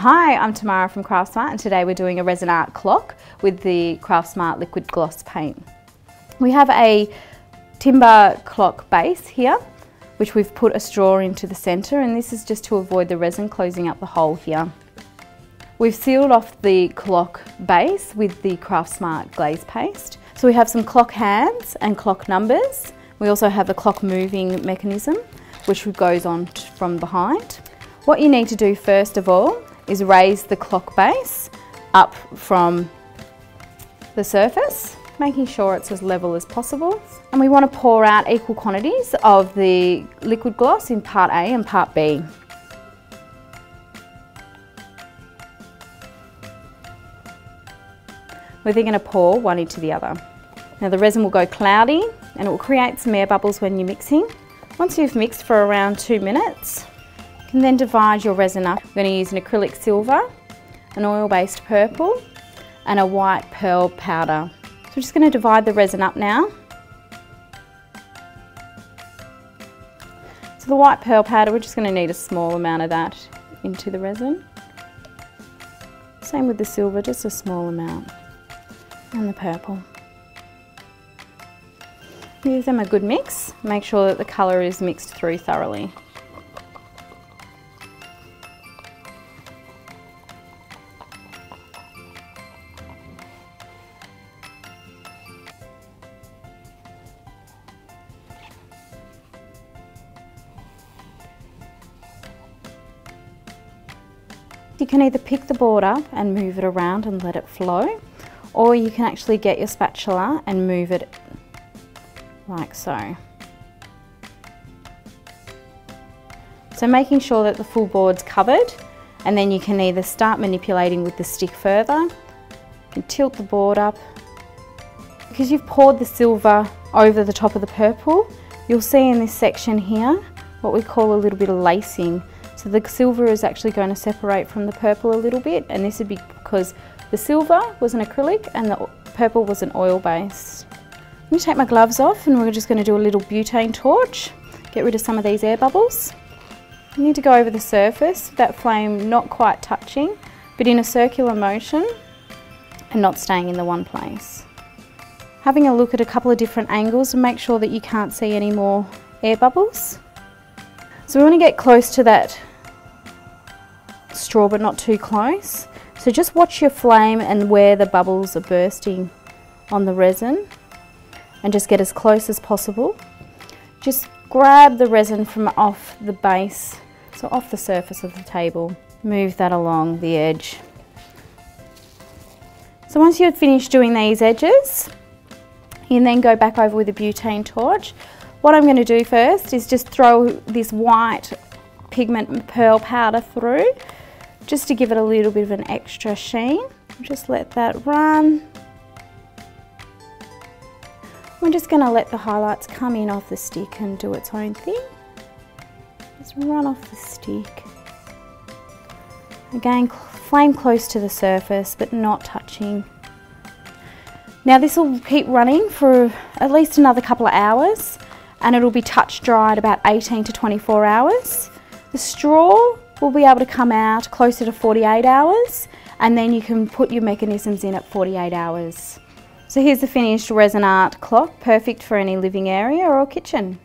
Hi, I'm Tamara from Craftsmart and today we're doing a resin art clock with the Craftsmart liquid gloss paint. We have a timber clock base here which we've put a straw into the centre and this is just to avoid the resin closing up the hole here. We've sealed off the clock base with the Craftsmart glaze paste. So we have some clock hands and clock numbers. We also have a clock moving mechanism which goes on from behind. What you need to do first of all is raise the clock base up from the surface, making sure it's as level as possible. And we want to pour out equal quantities of the liquid gloss in part A and part B. We're then going to pour one into the other. Now the resin will go cloudy and it will create some air bubbles when you're mixing. Once you've mixed for around two minutes, can then divide your resin up. We're going to use an acrylic silver, an oil-based purple and a white pearl powder. So we're just going to divide the resin up now. So the white pearl powder, we're just going to need a small amount of that into the resin. Same with the silver, just a small amount. And the purple. Give them a good mix. Make sure that the colour is mixed through thoroughly. You can either pick the board up and move it around and let it flow, or you can actually get your spatula and move it like so. So making sure that the full board's covered, and then you can either start manipulating with the stick further, can tilt the board up. Because you've poured the silver over the top of the purple, you'll see in this section here what we call a little bit of lacing. So the silver is actually going to separate from the purple a little bit and this would be because the silver was an acrylic and the purple was an oil base. I'm going to take my gloves off and we're just going to do a little butane torch, get rid of some of these air bubbles. You need to go over the surface, that flame not quite touching, but in a circular motion and not staying in the one place. Having a look at a couple of different angles and make sure that you can't see any more air bubbles. So we want to get close to that straw but not too close. So just watch your flame and where the bubbles are bursting on the resin and just get as close as possible. Just grab the resin from off the base, so off the surface of the table. Move that along the edge. So once you've finished doing these edges, you can then go back over with a butane torch. What I'm going to do first is just throw this white pigment pearl powder through just to give it a little bit of an extra sheen. Just let that run. We're just going to let the highlights come in off the stick and do its own thing. Just run off the stick. Again, flame close to the surface but not touching. Now this will keep running for at least another couple of hours and it'll be touch dried about 18 to 24 hours. The straw will be able to come out closer to 48 hours and then you can put your mechanisms in at 48 hours. So here's the finished resin art clock, perfect for any living area or kitchen.